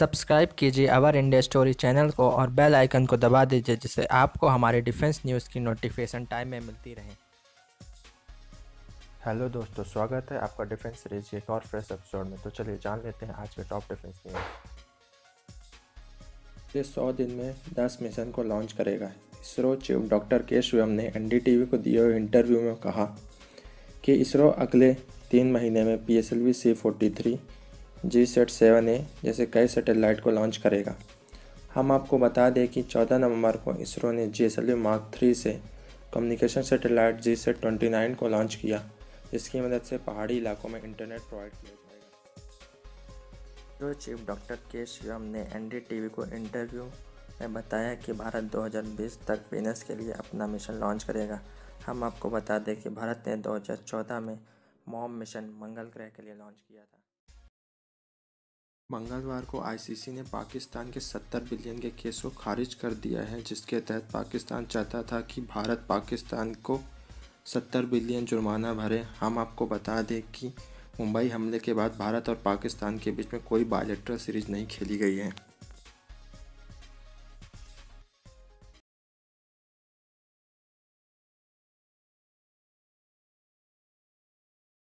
Subscribe कीजिए our India story channel को और बेल आइकन को दबा दीजिए जिससे आपको हमारे डिफेंस न्यूज़ की नोटिफिकेशन टाइम में मिलती रहे। हेलो दोस्तों स्वागत है आपका डिफेंस सीरीज़ के एक और फ्रेश एपिसोड में। तो चलिए जान लेते हैं आज के टॉप डिफेंस न्यूज़। ये सौ दिन में दस मिशन को लॉन्च करेगा। इसरो चीफ डॉक्टर के शिवम ने एनडीटीवी को दिए हुए इंटरव्यू में कहा कि इसरो अगले तीन महीने में P S L V C forty three GSAT seven A जैसे कई सैटेलाइट को लॉन्च करेगा। हम आपको बता दें कि 14 नवंबर को इसरो ने G S L mark three से communication satellite GSAT twenty nine को लॉन्च किया, जिसकी मदद से पहाड़ी इलाकों में इंटरनेट प्रोवाइड किया जाएगा। इसरो चीफ डॉक्टर के शिवम ने एनडीटीवी को इंटरव्यू में बताया कि भारत 2020 तक वीनस के लिए अपना मिशन लॉन्च करेगा। हम आपको बता दें कि भारत ने 2014 में मॉम मिशन मंगल ग्रह के लिए लॉन्च किया था। मंगलवार को आईसीसी ने पाकिस्तान के 70 बिलियन के केस को खारिज कर दिया है, जिसके तहत पाकिस्तान चाहता था कि भारत पाकिस्तान को 70 बिलियन जुर्माना भरे। हम आपको बता दें कि मुंबई हमले के बाद भारत और पाकिस्तान के बीच में कोई बायोलेट्रल सीरीज़ नहीं खेली गई है।